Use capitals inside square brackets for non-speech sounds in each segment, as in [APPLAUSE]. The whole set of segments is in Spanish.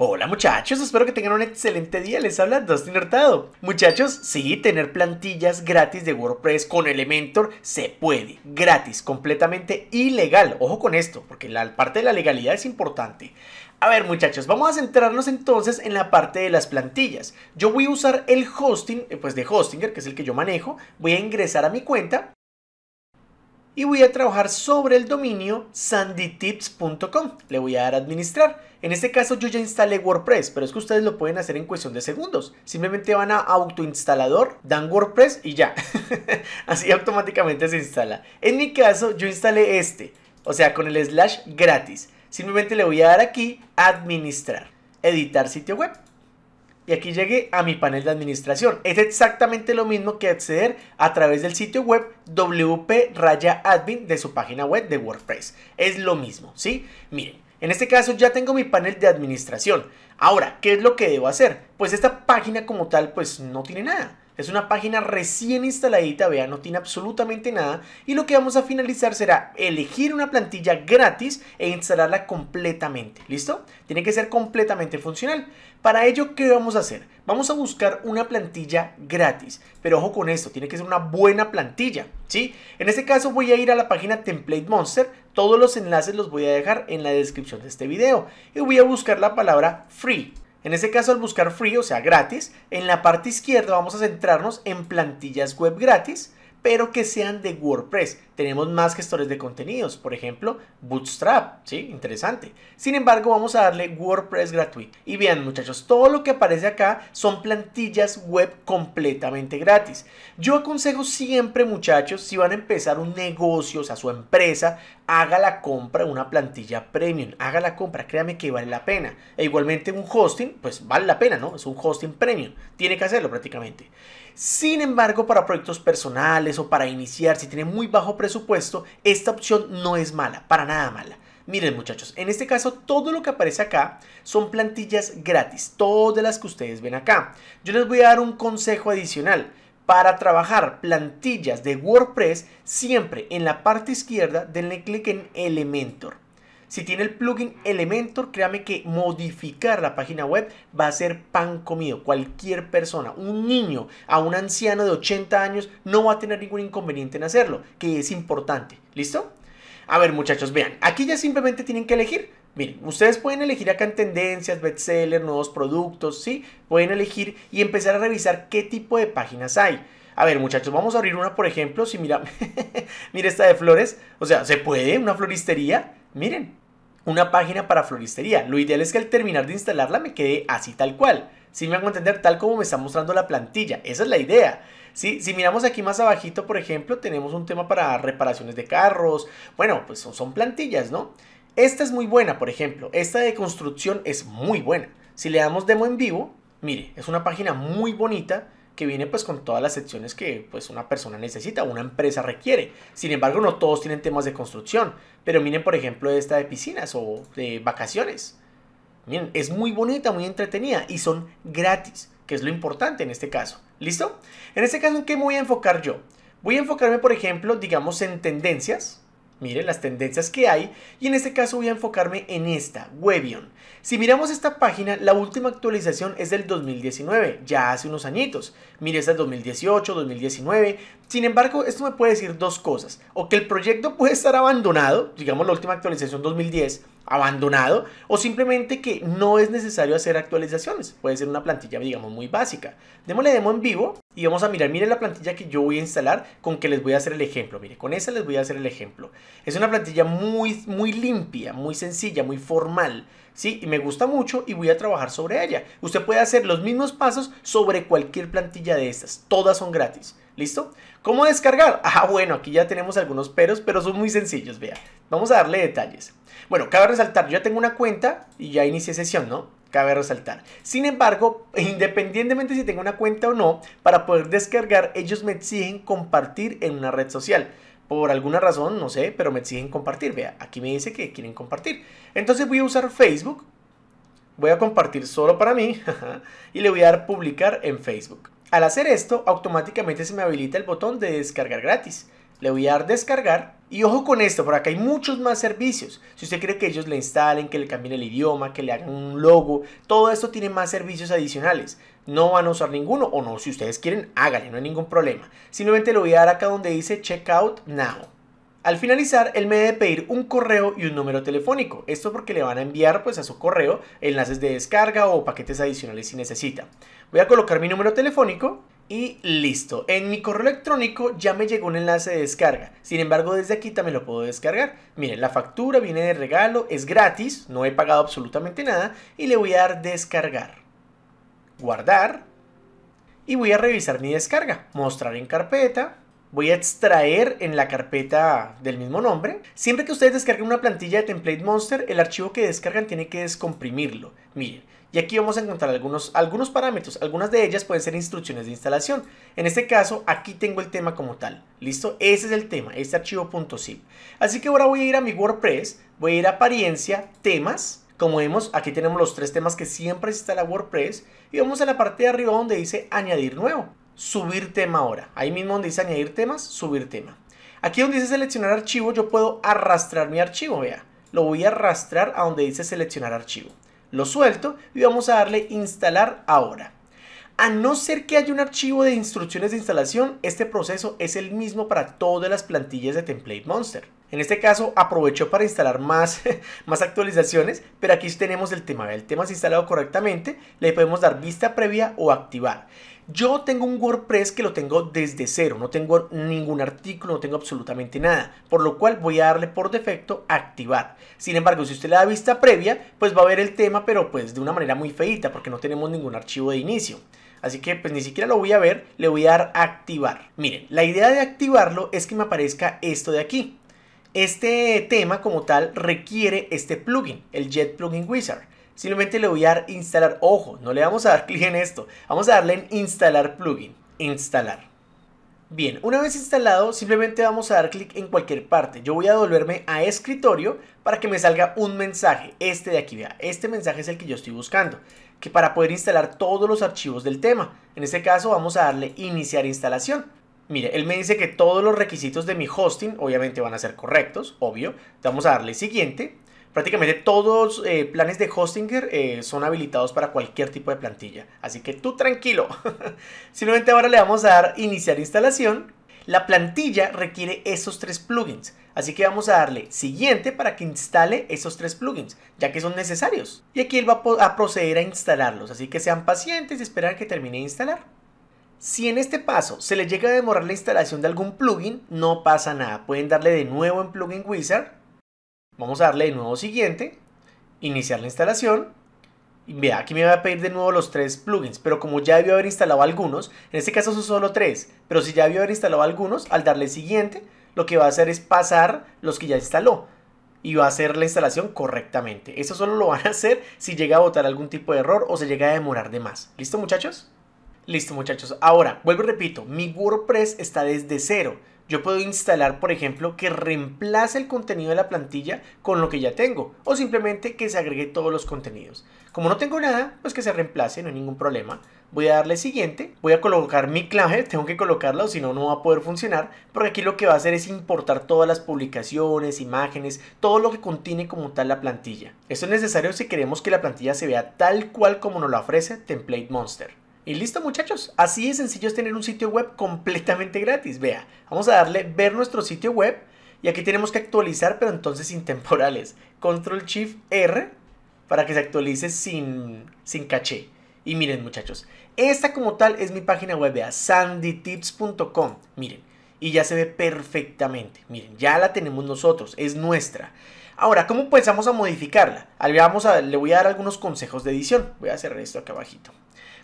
Hola muchachos, espero que tengan un excelente día, les habla Dustin Hurtado. Muchachos, sí, tener plantillas gratis de WordPress con Elementor se puede, gratis, completamente ilegal. Ojo con esto, porque la parte de la legalidad es importante. A ver muchachos, vamos a centrarnos entonces en la parte de las plantillas. Yo voy a usar el hosting, eh, pues de Hostinger, que es el que yo manejo. Voy a ingresar a mi cuenta y voy a trabajar sobre el dominio sandytips.com. Le voy a dar a administrar. En este caso yo ya instalé WordPress, pero es que ustedes lo pueden hacer en cuestión de segundos. Simplemente van a autoinstalador, dan WordPress y ya. [LAUGHS] Así automáticamente se instala. En mi caso yo instalé este, o sea, con el slash gratis. Simplemente le voy a dar aquí administrar, editar sitio web y aquí llegué a mi panel de administración. Es exactamente lo mismo que acceder a través del sitio web WP Raya Admin de su página web de WordPress. Es lo mismo, ¿sí? Miren, en este caso ya tengo mi panel de administración. Ahora, ¿qué es lo que debo hacer? Pues esta página como tal pues no tiene nada. Es una página recién instaladita, vean, no tiene absolutamente nada. Y lo que vamos a finalizar será elegir una plantilla gratis e instalarla completamente. ¿Listo? Tiene que ser completamente funcional. Para ello, ¿qué vamos a hacer? Vamos a buscar una plantilla gratis. Pero ojo con esto, tiene que ser una buena plantilla. ¿sí? En este caso voy a ir a la página Template Monster. Todos los enlaces los voy a dejar en la descripción de este video. Y voy a buscar la palabra free. En este caso, al buscar free, o sea, gratis, en la parte izquierda vamos a centrarnos en plantillas web gratis pero que sean de WordPress. Tenemos más gestores de contenidos, por ejemplo, Bootstrap, ¿sí? Interesante. Sin embargo, vamos a darle WordPress gratuito. Y bien, muchachos, todo lo que aparece acá son plantillas web completamente gratis. Yo aconsejo siempre, muchachos, si van a empezar un negocio, o sea, su empresa, haga la compra de una plantilla premium, haga la compra, créame que vale la pena. E igualmente un hosting, pues vale la pena, ¿no? Es un hosting premium, tiene que hacerlo prácticamente. Sin embargo, para proyectos personales o para iniciar, si tiene muy bajo presupuesto, esta opción no es mala, para nada mala. Miren muchachos, en este caso todo lo que aparece acá son plantillas gratis, todas las que ustedes ven acá. Yo les voy a dar un consejo adicional. Para trabajar plantillas de WordPress, siempre en la parte izquierda denle clic en Elementor. Si tiene el plugin Elementor, créame que modificar la página web va a ser pan comido. Cualquier persona, un niño a un anciano de 80 años, no va a tener ningún inconveniente en hacerlo, que es importante. ¿Listo? A ver muchachos, vean, aquí ya simplemente tienen que elegir. Miren, ustedes pueden elegir acá en tendencias, bestseller, nuevos productos, ¿sí? Pueden elegir y empezar a revisar qué tipo de páginas hay. A ver, muchachos, vamos a abrir una, por ejemplo, si mira, [LAUGHS] mira esta de flores, o sea, ¿se puede? ¿Una floristería? Miren, una página para floristería. Lo ideal es que al terminar de instalarla me quede así tal cual. Si me hago entender tal como me está mostrando la plantilla. Esa es la idea. Si miramos aquí más abajito, por ejemplo, tenemos un tema para reparaciones de carros. Bueno, pues son, son plantillas, ¿no? Esta es muy buena, por ejemplo. Esta de construcción es muy buena. Si le damos demo en vivo, mire, es una página muy bonita que viene pues con todas las secciones que pues una persona necesita, una empresa requiere. Sin embargo, no todos tienen temas de construcción, pero miren por ejemplo esta de piscinas o de vacaciones. Miren, es muy bonita, muy entretenida y son gratis, que es lo importante en este caso. ¿Listo? En este caso, ¿en qué me voy a enfocar yo? Voy a enfocarme, por ejemplo, digamos en tendencias, Miren las tendencias que hay y en este caso voy a enfocarme en esta, Webion. Si miramos esta página, la última actualización es del 2019, ya hace unos añitos. Mire, esta es 2018, 2019. Sin embargo, esto me puede decir dos cosas. O que el proyecto puede estar abandonado, digamos la última actualización 2010, abandonado o simplemente que no es necesario hacer actualizaciones. Puede ser una plantilla, digamos, muy básica. Démosle demo en vivo y vamos a mirar, miren la plantilla que yo voy a instalar con que les voy a hacer el ejemplo. Mire, con esa les voy a hacer el ejemplo. Es una plantilla muy, muy limpia, muy sencilla, muy formal. Y me gusta mucho y voy a trabajar sobre ella. Usted puede hacer los mismos pasos sobre cualquier plantilla de estas. Todas son gratis. ¿Listo? ¿Cómo descargar? [LAUGHS] Ah, bueno, aquí ya tenemos algunos peros, pero son muy sencillos, vea. Vamos a darle detalles. Bueno, cabe resaltar, yo ya tengo una cuenta y ya inicié sesión, ¿no? Cabe resaltar. Sin embargo, [LAUGHS] independientemente si tengo una cuenta o no, para poder descargar, ellos me exigen compartir en una red social. Por alguna razón, no sé, pero me exigen compartir. Vea, aquí me dice que quieren compartir. Entonces voy a usar Facebook. Voy a compartir solo para mí [LAUGHS] y le voy a dar publicar en Facebook. Al hacer esto, automáticamente se me habilita el botón de descargar gratis. Le voy a dar descargar. Y ojo con esto, por acá hay muchos más servicios. Si usted quiere que ellos le instalen, que le cambien el idioma, que le hagan un logo, todo esto tiene más servicios adicionales. No van a usar ninguno o no, si ustedes quieren, háganle, no hay ningún problema. Simplemente le voy a dar acá donde dice Checkout Now. Al finalizar, él me debe pedir un correo y un número telefónico. Esto porque le van a enviar pues a su correo enlaces de descarga o paquetes adicionales si necesita. Voy a colocar mi número telefónico y listo. En mi correo electrónico ya me llegó un enlace de descarga. Sin embargo, desde aquí también lo puedo descargar. Miren, la factura viene de regalo, es gratis, no he pagado absolutamente nada y le voy a dar descargar. Guardar. Y voy a revisar mi descarga. Mostrar en carpeta voy a extraer en la carpeta del mismo nombre. Siempre que ustedes descarguen una plantilla de Template Monster, el archivo que descargan tiene que descomprimirlo. Miren, y aquí vamos a encontrar algunos, algunos parámetros. Algunas de ellas pueden ser instrucciones de instalación. En este caso, aquí tengo el tema como tal. ¿Listo? Ese es el tema, este archivo .zip. Así que ahora voy a ir a mi WordPress, voy a ir a apariencia, temas. Como vemos, aquí tenemos los tres temas que siempre se instala WordPress. Y vamos a la parte de arriba donde dice añadir nuevo subir tema ahora. Ahí mismo donde dice añadir temas, subir tema. Aquí donde dice seleccionar archivo, yo puedo arrastrar mi archivo, vea. Lo voy a arrastrar a donde dice seleccionar archivo. Lo suelto y vamos a darle instalar ahora. A no ser que haya un archivo de instrucciones de instalación, este proceso es el mismo para todas las plantillas de Template Monster. En este caso aprovecho para instalar más, [LAUGHS] más actualizaciones, pero aquí tenemos el tema. El tema es instalado correctamente, le podemos dar vista previa o activar. Yo tengo un WordPress que lo tengo desde cero, no tengo ningún artículo, no tengo absolutamente nada, por lo cual voy a darle por defecto activar. Sin embargo, si usted le da vista previa, pues va a ver el tema, pero pues de una manera muy feita, porque no tenemos ningún archivo de inicio. Así que pues ni siquiera lo voy a ver, le voy a dar activar. Miren, la idea de activarlo es que me aparezca esto de aquí. Este tema como tal requiere este plugin, el Jet Plugin Wizard. Simplemente le voy a dar instalar. Ojo, no le vamos a dar clic en esto. Vamos a darle en instalar plugin. Instalar. Bien, una vez instalado, simplemente vamos a dar clic en cualquier parte. Yo voy a devolverme a escritorio para que me salga un mensaje. Este de aquí, vea. Este mensaje es el que yo estoy buscando. Que para poder instalar todos los archivos del tema. En este caso vamos a darle iniciar instalación. Mire, él me dice que todos los requisitos de mi hosting obviamente van a ser correctos, obvio. Vamos a darle siguiente prácticamente todos eh, planes de Hostinger eh, son habilitados para cualquier tipo de plantilla. Así que tú tranquilo. [LAUGHS] Simplemente ahora le vamos a dar iniciar instalación. La plantilla requiere esos tres plugins. Así que vamos a darle siguiente para que instale esos tres plugins, ya que son necesarios. Y aquí él va a proceder a instalarlos. Así que sean pacientes y esperar que termine de instalar. Si en este paso se le llega a demorar la instalación de algún plugin, no pasa nada. Pueden darle de nuevo en Plugin Wizard Vamos a darle de nuevo siguiente, iniciar la instalación. Vea, aquí me va a pedir de nuevo los tres plugins, pero como ya debió haber instalado algunos, en este caso son solo tres, pero si ya debió haber instalado algunos, al darle siguiente, lo que va a hacer es pasar los que ya instaló y va a hacer la instalación correctamente. Eso solo lo van a hacer si llega a botar algún tipo de error o se llega a demorar de más. ¿Listo muchachos? Listo muchachos. Ahora, vuelvo y repito, mi WordPress está desde cero yo puedo instalar, por ejemplo, que reemplace el contenido de la plantilla con lo que ya tengo o simplemente que se agregue todos los contenidos. Como no tengo nada, pues que se reemplace, no hay ningún problema. Voy a darle siguiente, voy a colocar mi clave, tengo que colocarla o si no, no va a poder funcionar, porque aquí lo que va a hacer es importar todas las publicaciones, imágenes, todo lo que contiene como tal la plantilla. Esto es necesario si queremos que la plantilla se vea tal cual como nos lo ofrece Template Monster. Y listo muchachos, así de sencillo es tener un sitio web completamente gratis. Vea, vamos a darle ver nuestro sitio web y aquí tenemos que actualizar pero entonces sin temporales. Control Shift R para que se actualice sin, sin caché. Y miren muchachos, esta como tal es mi página web, vea, sandytips.com. Miren, y ya se ve perfectamente. Miren, ya la tenemos nosotros, es nuestra. Ahora, ¿cómo pensamos a modificarla? Vamos a, le voy a dar algunos consejos de edición. Voy a cerrar esto acá abajito.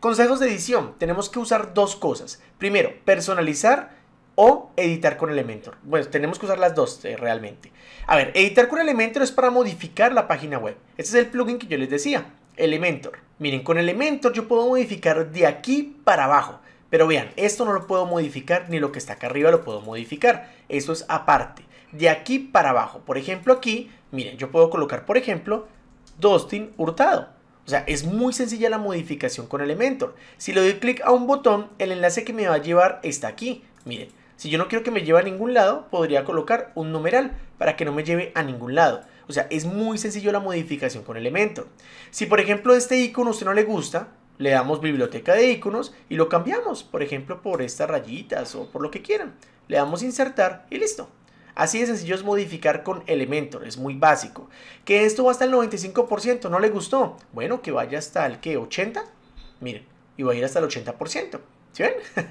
Consejos de edición. Tenemos que usar dos cosas. Primero, personalizar o editar con Elementor. Bueno, tenemos que usar las dos eh, realmente. A ver, editar con Elementor es para modificar la página web. Este es el plugin que yo les decía, Elementor. Miren, con Elementor yo puedo modificar de aquí para abajo. Pero vean, esto no lo puedo modificar, ni lo que está acá arriba lo puedo modificar. Eso es aparte. De aquí para abajo. Por ejemplo, aquí, miren, yo puedo colocar, por ejemplo, Dustin Hurtado. O sea, es muy sencilla la modificación con Elementor. Si le doy clic a un botón, el enlace que me va a llevar está aquí. Miren, Si yo no quiero que me lleve a ningún lado, podría colocar un numeral para que no me lleve a ningún lado. O sea, es muy sencillo la modificación con Elementor. Si por ejemplo este icono a usted no le gusta, le damos biblioteca de iconos y lo cambiamos, por ejemplo, por estas rayitas o por lo que quieran. Le damos insertar y listo. Así de sencillo es modificar con Elementor, es muy básico. Que esto va hasta el 95%, ¿no le gustó? Bueno, que vaya hasta el que 80, miren, y va a ir hasta el 80%. ¿Sí ven? [LAUGHS]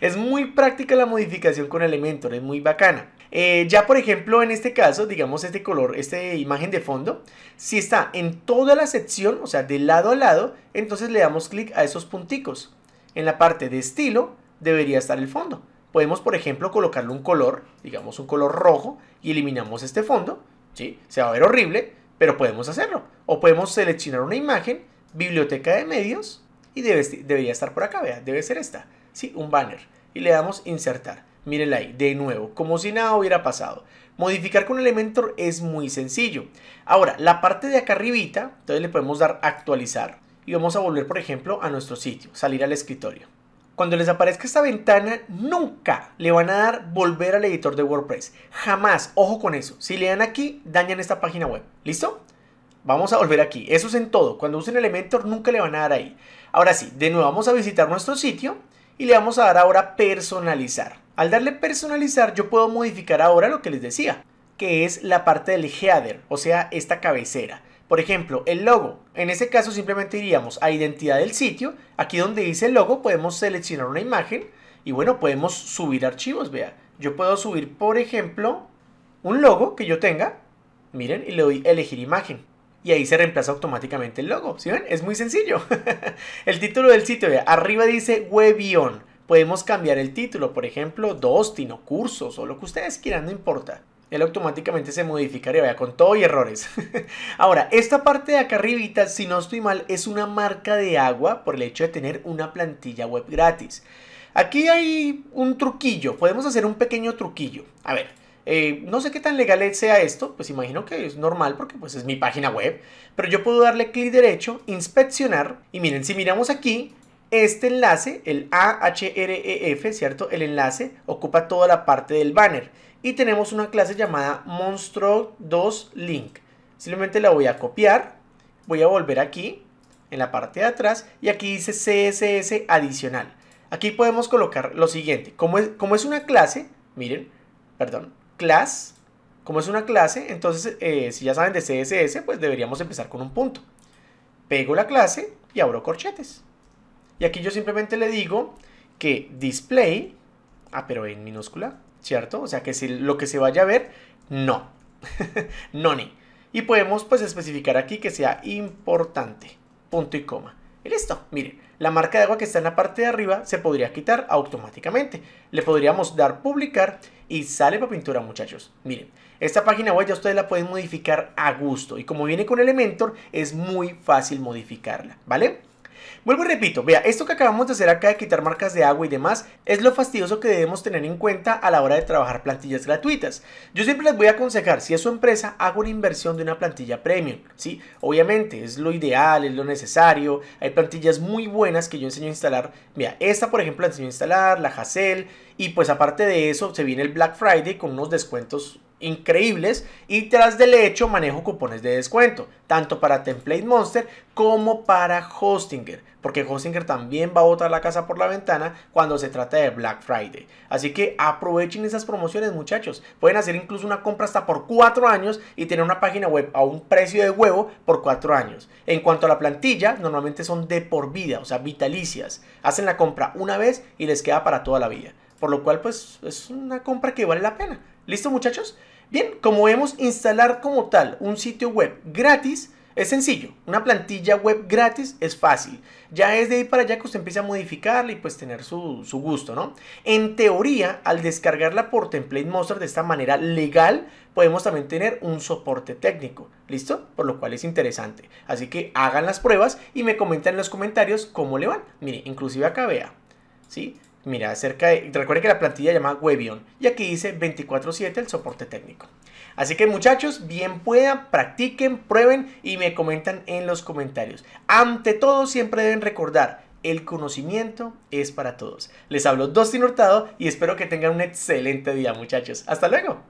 es muy práctica la modificación con Elementor, es muy bacana. Eh, ya por ejemplo en este caso, digamos este color, esta imagen de fondo, si está en toda la sección, o sea de lado a lado, entonces le damos clic a esos punticos. En la parte de estilo debería estar el fondo. Podemos por ejemplo colocarle un color, digamos un color rojo, y eliminamos este fondo. ¿sí? Se va a ver horrible, pero podemos hacerlo. O podemos seleccionar una imagen, biblioteca de medios, y debe, debería estar por acá, vea, debe ser esta. ¿sí? Un banner. Y le damos insertar. Mírenla ahí, de nuevo, como si nada hubiera pasado. Modificar con Elementor es muy sencillo. Ahora, la parte de acá arribita, entonces le podemos dar actualizar. Y vamos a volver, por ejemplo, a nuestro sitio, salir al escritorio. Cuando les aparezca esta ventana, nunca le van a dar volver al editor de WordPress. Jamás, ojo con eso. Si le dan aquí, dañan esta página web. ¿Listo? Vamos a volver aquí. Eso es en todo. Cuando usen Elementor, nunca le van a dar ahí. Ahora sí, de nuevo vamos a visitar nuestro sitio y le vamos a dar ahora personalizar. Al darle personalizar yo puedo modificar ahora lo que les decía, que es la parte del header, o sea, esta cabecera. Por ejemplo, el logo. En ese caso simplemente iríamos a identidad del sitio. Aquí donde dice logo podemos seleccionar una imagen y bueno, podemos subir archivos, vea. Yo puedo subir, por ejemplo, un logo que yo tenga. Miren, y le doy elegir imagen. Y ahí se reemplaza automáticamente el logo. ¿Sí ven? Es muy sencillo. [LAUGHS] el título del sitio, vea, arriba dice Webion podemos cambiar el título, por ejemplo, Dostin o cursos o lo que ustedes quieran, no importa. Él automáticamente se modificaría, vaya, con todo y errores. [LAUGHS] Ahora, esta parte de acá arribita, si no estoy mal, es una marca de agua por el hecho de tener una plantilla web gratis. Aquí hay un truquillo, podemos hacer un pequeño truquillo. A ver, eh, no sé qué tan legal sea esto, pues imagino que es normal porque pues es mi página web, pero yo puedo darle clic derecho, inspeccionar y miren, si miramos aquí, este enlace, el AHREF, ¿cierto? El enlace ocupa toda la parte del banner. Y tenemos una clase llamada monstro2link. Simplemente la voy a copiar. Voy a volver aquí, en la parte de atrás. Y aquí dice CSS adicional. Aquí podemos colocar lo siguiente. Como es, como es una clase, miren, perdón, class. Como es una clase, entonces eh, si ya saben de CSS, pues deberíamos empezar con un punto. Pego la clase y abro corchetes. Y aquí yo simplemente le digo que display, ah, pero en minúscula, ¿cierto? O sea que si lo que se vaya a ver, no. [LAUGHS] no ni. Y podemos pues especificar aquí que sea importante. Punto y coma. Y listo, miren, la marca de agua que está en la parte de arriba se podría quitar automáticamente. Le podríamos dar publicar y sale para pintura muchachos. Miren, esta página web ya ustedes la pueden modificar a gusto y como viene con Elementor es muy fácil modificarla, ¿vale? Vuelvo y repito, vea, esto que acabamos de hacer acá de quitar marcas de agua y demás es lo fastidioso que debemos tener en cuenta a la hora de trabajar plantillas gratuitas. Yo siempre les voy a aconsejar, si es su empresa, haga una inversión de una plantilla premium, ¿sí? Obviamente, es lo ideal, es lo necesario, hay plantillas muy buenas que yo enseño a instalar. Mira, esta por ejemplo la enseño a instalar, la Hassel, y pues aparte de eso se viene el Black Friday con unos descuentos increíbles y tras del hecho manejo cupones de descuento, tanto para Template Monster como para Hostinger, porque Hostinger también va a botar la casa por la ventana cuando se trata de Black Friday. Así que aprovechen esas promociones muchachos, pueden hacer incluso una compra hasta por 4 años y tener una página web a un precio de huevo por 4 años. En cuanto a la plantilla, normalmente son de por vida, o sea, vitalicias. Hacen la compra una vez y les queda para toda la vida. Por lo cual, pues es una compra que vale la pena. ¿Listo muchachos? Bien, como vemos, instalar como tal un sitio web gratis es sencillo. Una plantilla web gratis es fácil. Ya es de ahí para allá que usted empiece a modificarla y pues tener su, su gusto, ¿no? En teoría, al descargarla por Template Monster de esta manera legal, podemos también tener un soporte técnico. ¿Listo? Por lo cual es interesante. Así que hagan las pruebas y me comentan en los comentarios cómo le van. Mire, inclusive acá vea. ¿Sí? Mira, acerca de, recuerden que la plantilla llama Webion y aquí dice 24/7 el soporte técnico. Así que muchachos, bien puedan, practiquen, prueben y me comentan en los comentarios. Ante todo siempre deben recordar, el conocimiento es para todos. Les hablo Dustin Hurtado y espero que tengan un excelente día muchachos. Hasta luego.